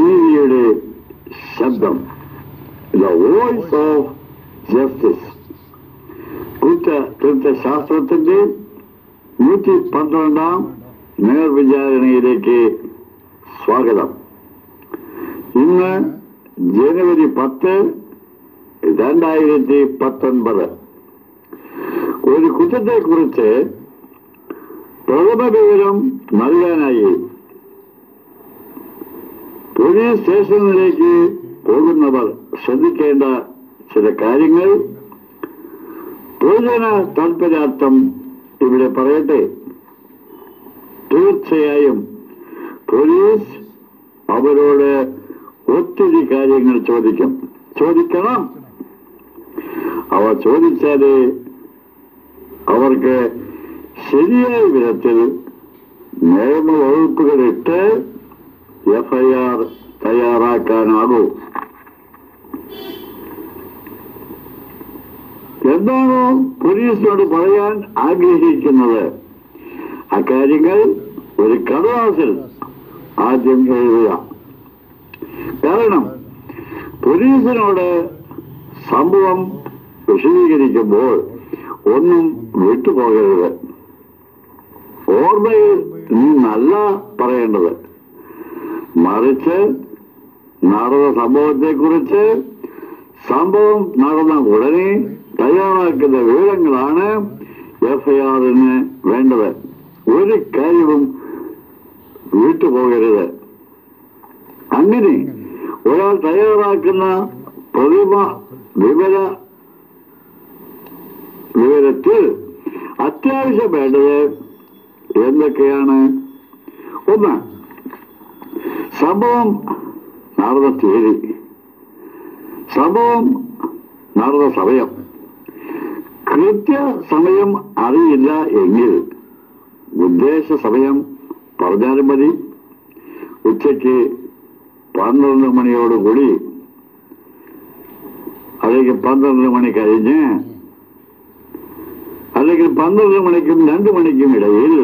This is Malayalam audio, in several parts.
നീതിയുടെ ശബ്ദം ദ വോയിസ് ഓഫ് ജസ്റ്റിസ് കുറ്റ കൃത്യശാസ്ത്രത്തിന്റെ നൂറ്റി പന്ത്രണ്ടാം നേർവിചാരണയിലേക്ക് സ്വാഗതം ഇന്ന് ജനുവരി പത്ത് രണ്ടായിരത്തി പത്തൊൻപത് ഒരു കുറ്റത്തെക്കുറിച്ച് പ്രഥമ വിവരം നൽകാനായി പോലീസ് സ്റ്റേഷനിലേക്ക് പോകുന്നവർ ശ്രദ്ധിക്കേണ്ട ചില കാര്യങ്ങൾ. പൊതുജന താല്പര്യാർത്ഥം ഇവിടെ പറയട്ടെ. തീർച്ചയായും പോലീസ് അവരോട് ഒത്തിരി കാര്യങ്ങൾ ചോദിക്കും. ചോദിക്കണം. അവ ചോദിച്ചാലേ അവർക്ക് ശരിയായ വിധത്തിൽ നിയമവകുപ്പുകളിട്ട് എഫ്ഐആർ തയ്യാറാക്കാനാകൂ. എന്താണോ പോലീസിനോട് പറയാൻ ആഗ്രഹിക്കുന്നത്? അക്കാര്യങ്ങൾ ഒരു കടലാസിൽ ആദ്യം എഴുതുക. കാരണം പോലീസിനോട് സംഭവം വിശദീകരിക്കുമ്പോൾ ഒന്നും വിട്ടുപോകരുത്. ഓർമ്മയിൽ നിന്നല്ല പറയേണ്ടത്. മറിച്ച് നടന്ന സംഭവത്തെക്കുറിച്ച് സംഭവം നടന്ന ഉടനെ തയ്യാറാക്കുന്ന വിവരങ്ങളാണ് എഫ്ഐആറിന് വേണ്ടത് ഒരു കാര്യവും വിട്ടുപോകരുത് അങ്ങനെ ഒരാൾ തയ്യാറാക്കുന്ന പ്രതിമ വിവര വിവരത്തിൽ അത്യാവശ്യം വേണ്ടത് എന്തൊക്കെയാണ് ഒന്ന് സംഭവം നടന്ന തീയതി സംഭവം നടന്ന സമയം കൃത്യ സമയം അറിയില്ല എങ്കിൽ ഉദ്ദേശ സമയം പറഞ്ഞാലും മതി ഉച്ചയ്ക്ക് പന്ത്രണ്ട് മണിയോടുകൂടി അല്ലെങ്കിൽ പന്ത്രണ്ട് മണി കഴിഞ്ഞ് അല്ലെങ്കിൽ പന്ത്രണ്ട് മണിക്കും രണ്ട് മണിക്കും ഇടയിൽ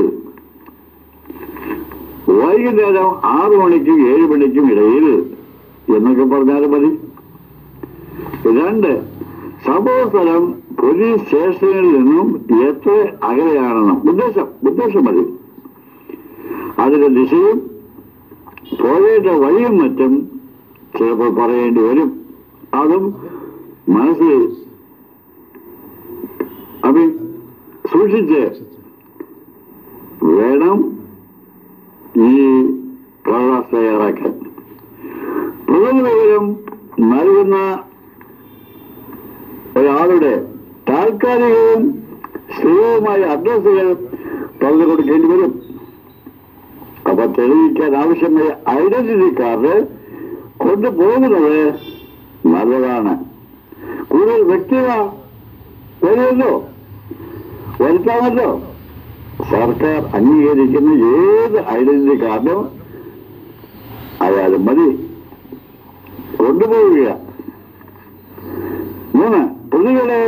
വൈകുന്നേരം ആറ് മണിക്കും ഏഴ് മണിക്കും ഇടയിൽ എന്നൊക്കെ പറഞ്ഞാൽ മതി. രണ്ട് സംഭവ സ്ഥലം പോലീസ് സ്റ്റേഷനിൽ നിന്നും എത്ര അകലെയാണെന്ന്. ഉദ്ദേശം ഉദ്ദേശം മതി. അതിന്റെ ദിശയും പോയേണ്ട വഴിയും മറ്റും ചിലപ്പോൾ പറയേണ്ടി വരും. അതും മനസ്സിൽ അഭി സൂക്ഷിച്ച് വേണം ഈ കടലാസ് തയ്യാറാക്കാൻ പ്രഥമ നൽകുന്ന ഒരാളുടെ താൽക്കാലികവും സ്ഥിരവുമായ അഡ്രസ്സുകൾ പറഞ്ഞു കൊടുക്കേണ്ടി വരും. അപ്പൊ തെളിയിക്കാൻ ആവശ്യമായ ഐഡന്റിറ്റി കാർഡ് കൊണ്ടുപോകുന്നത് നല്ലതാണ്. കൂടുതൽ വ്യക്തത വരുമല്ലോ? വരുത്താമല്ലോ? സർക്കാർ അംഗീകരിക്കുന്ന ഏത് ഐഡന്റിറ്റി കാർഡും ആയാലും മതി. കൊണ്ടുപോവുക. മൂന്ന് പ്രതികളെ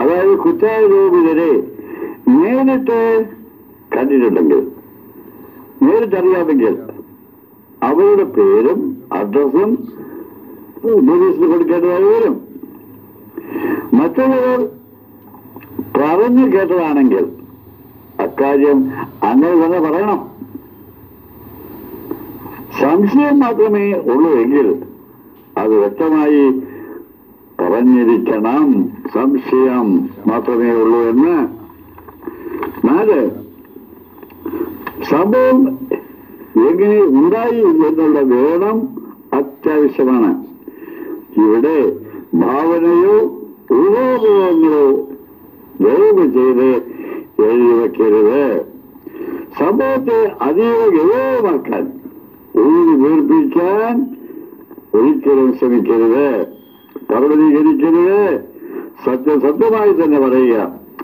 അതായത് കുറ്റാരോപിതരെ നേരിട്ട് കണ്ടിട്ടുണ്ടെങ്കിൽ നേരിട്ടറിയാമെങ്കിൽ അവരുടെ പേരും അഡ്രസ്സും പോലീസിന് കൊടുക്കേണ്ടതായി വരും. മറ്റുള്ളവർ പറഞ്ഞു കേട്ടതാണെങ്കിൽ അക്കാര്യം അങ്ങനെ തന്നെ പറയണം. സംശയം മാത്രമേ ഉള്ളൂ എങ്കിൽ അത് വ്യക്തമായി പറഞ്ഞിരിക്കണം. സംശയം മാത്രമേ ഉള്ളൂ എന്ന്. നാല് സംഭവം എങ്ങനെ ഉണ്ടായി എന്നുള്ള വിവരണം അത്യാവശ്യമാണ്. ഇവിടെ ഭാവനയോ ഊഹാപോഹങ്ങളോ ദയവ് ചെയ്ത് എഴുതി വയ്ക്കരുത് സംഭവത്തെ അതീവ ഗൗരവമാക്കാൻ ഊതി വീർപ്പിക്കാൻ ഒരിക്കലും ശ്രമിക്കരുത് പർവ്വതീകരിക്കരുത് സത്യം സത്യമായി തന്നെ പറയുക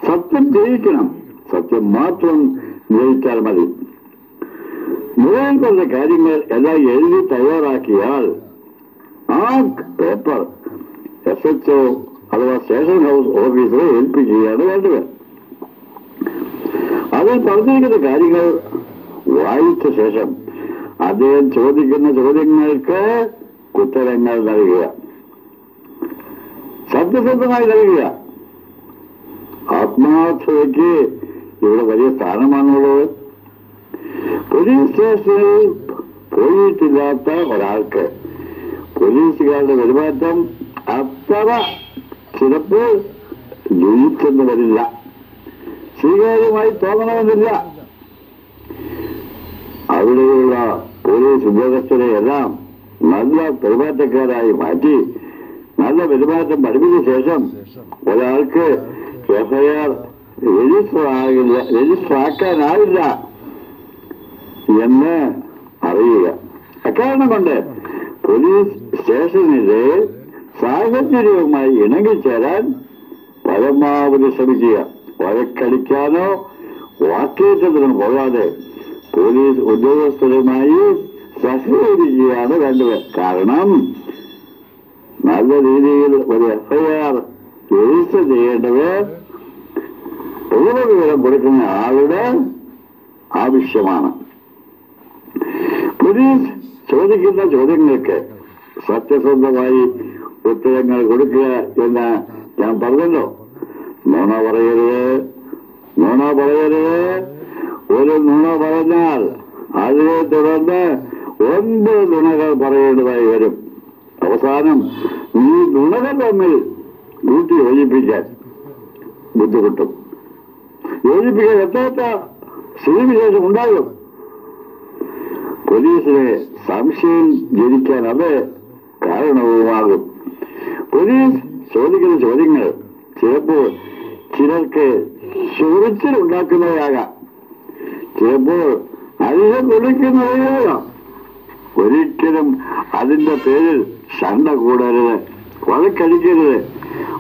സത്യം ജയിക്കണം സത്യം മാത്രം ജയിച്ചാൽ മതി മുഴുവൻ പറഞ്ഞ കാര്യങ്ങൾ എല്ലാം എഴുതി തയ്യാറാക്കിയാൽ ആ പേപ്പർ എസ് എച്ച് ഒ അഥവാ സ്റ്റേഷൻ ഹൗസ് ഓഫീസറെ ഏൽപ്പിക്കുകയാണ് വേണ്ടത് അതിൽ പറഞ്ഞിരിക്കുന്ന കാര്യങ്ങൾ വായിച്ച ശേഷം അദ്ദേഹം ചോദിക്കുന്ന ചോദ്യങ്ങൾക്ക് ഉത്തരങ്ങൾ നൽകുക. സത്യസന്ധമായി നൽകുക. ആത്മാർത്ഥതയ്ക്ക് ഇവിടെ വലിയ സ്ഥാനമാണുള്ളത്. പോലീസ് സ്റ്റേഷനിൽ പോയിട്ടില്ലാത്ത ഒരാൾക്ക് പോലീസുകാരുടെ പെരുമാറ്റം അത്ര ചിലപ്പോൾ ജയിച്ചെന്ന് വരില്ല. സ്വീകാര്യമായി തോന്നണമെന്നില്ല. അവിടെയുള്ള പോലീസ് ഉദ്യോഗസ്ഥരെ എല്ലാം നല്ല പെരുമാറ്റക്കാരായി മാറ്റി നല്ല പെരുമാറ്റം പഠിപ്പിച്ച ശേഷം ഒരാൾക്ക് എഫ്ഐആർ രജിസ്റ്റർ ആകില്ല രജിസ്റ്റർ ആക്കാനാവില്ല എന്ന് അറിയുക. അക്കാരണം കൊണ്ട് പോലീസ് സ്റ്റേഷനിലെ സാഹചര്യവുമായി ഇണങ്ങിച്ചേരാൻ പരമാവധി ശ്രമിക്കുക. വഴക്കടിക്കാനോ വാക്കേറ്റത്തിനും പോകാതെ പോലീസ് ഉദ്യോഗസ്ഥരുമായി സഹകരിക്കുകയാണ് വേണ്ടത് കാരണം നല്ല രീതിയിൽ ഒരു എഫ്ഐആർ രജിസ്റ്റർ ചെയ്യേണ്ടത് പൂർവ വിവരം കൊടുക്കുന്ന ആളുടെ ആവശ്യമാണ്. പോലീസ് ചോദിക്കുന്ന ചോദ്യങ്ങൾക്ക് സത്യസന്ധമായി ഉത്തരങ്ങൾ കൊടുക്കുക എന്ന് ഞാൻ പറഞ്ഞല്ലോ. നുണ പറയരുത്. നുണ പറയരുത്. ഒരു നുണ പറഞ്ഞാൽ അതിനെ തുടർന്ന് ഒൻപത് നുണകൾ പറയേണ്ടതായി വരും. അവസാനം ഈ നുണകൾ തമ്മിൽ കൂട്ടി യോജിപ്പിക്കാൻ ബുദ്ധിമുട്ടും. യോജിപ്പിക്കാൻ എത്രയെത്ര സ്ഥിതിവിശേഷം ഉണ്ടാകും? പോലീസിനെ സംശയം ജനിക്കാൻ അത് കാരണവുമാകും. പോലീസ് ചോദിക്കുന്ന ചോദ്യങ്ങൾ ചിലപ്പോൾ ചിലർക്ക് ചൊറിച്ചിൽ ഉണ്ടാക്കുന്നവരാകാം ചിലപ്പോൾ അധികം വിളിക്കുന്നവരാകാം ഒരിക്കലും അതിന്റെ പേരിൽ ശണ്ട കൂടരുത് വഴക്കടിക്കരുത്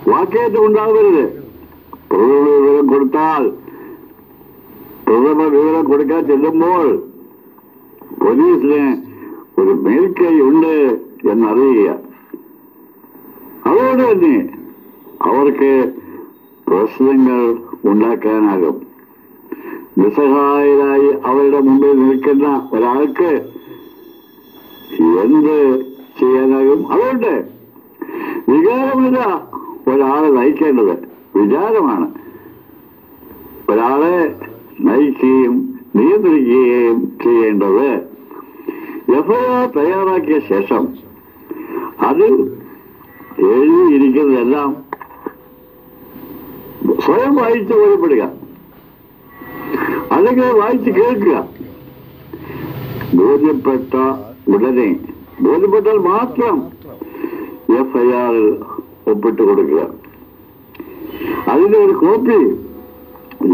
വാക്കേറ്റം ഉണ്ടാവരുത് പ്രഥമ വിവരം കൊടുത്താൽ പ്രഥമ വിവരം കൊടുക്കാൻ ചെല്ലുമ്പോൾ പോലീസിന് ഒരു മേൽക്കൈ ഉണ്ട് എന്നറിയുക അതുകൊണ്ട് തന്നെ അവർക്ക് പ്രശ്നങ്ങൾ ഉണ്ടാക്കാനാകും. നിസ്സഹായരായി അവരുടെ മുമ്പിൽ നിൽക്കുന്ന ഒരാൾക്ക് എന്ത് ചെയ്യാനാകും? അതുകൊണ്ട് വികാരമല്ല ഒരാളെ നയിക്കേണ്ടത്. വിചാരമാണ്. ഒരാളെ നയിക്കുകയും നിയന്ത്രിക്കുകയും ചെയ്യേണ്ടത് എഫ്ഐആർ തയ്യാറാക്കിയ ശേഷം അതിൽ എഴുതിയിരിക്കുന്നതെല്ലാം സ്വയം വായിച്ച് ബോധ്യപ്പെടുക അല്ലെങ്കിൽ വായിച്ച് കേൾക്കുക ബോധ്യപ്പെട്ട ഉടനെ ബോധ്യപ്പെട്ടാൽ മാത്രം എഫ്ഐആറിൽ ഒപ്പിട്ട് കൊടുക്കുക അതിന്റെ ഒരു കോപ്പി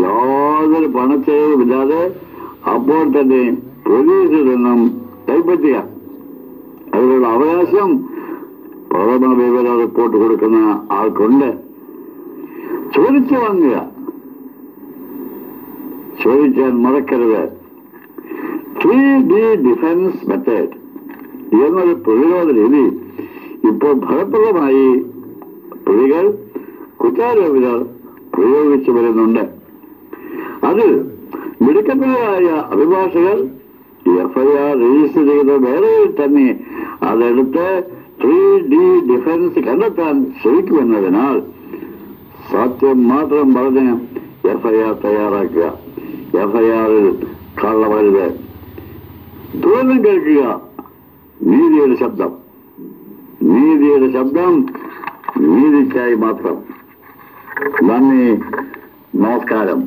യാതൊരു പണച്ചെലവുമില്ലാതെ അപ്പോൾ തന്നെ പോലീസിൽ നിന്നും കൈപ്പറ്റുക അതിനുള്ള അവകാശം പ്രഥമ വിവര റിപ്പോർട്ട് കൊടുക്കുന്ന ആൾക്കുണ്ട് ചോദിച്ചു വാങ്ങുക. ചോദിക്കാൻ മറക്കരുത്. ത്രീ ഡി ഡിഫൻസ് മെത്തേഡ് എന്നൊരു പ്രതിരോധ രീതി. ഇപ്പോൾ ഫലപ്രദമായി പ്രതികൾ കുറ്റാരോപിതർ പ്രയോഗിച്ചു വരുന്നുണ്ട്. അതിൽ മിടുക്കന്മാരായ അഭിഭാഷകർ എഫ്ഐആർ രജിസ്റ്റർ ചെയ്ത വേളയിൽ തന്നെ അതെടുത്ത് ത്രീ ഡി ഡിഫൻസ് കണ്ടെത്താൻ ശ്രമിക്കുമെന്നതിനാൽ സത്യം മാത്രം പറഞ്ഞ് എഫ്ഐആർ തയ്യാറാക്കുക എഫ്ഐആറിൽ കള്ളവരുത് തുറന്നും കേൾക്കുക നീതിയുടെ ശബ്ദം നീതിയുടെ ശബ്ദം നീതിക്കായി മാത്രം നന്ദി നമസ്കാരം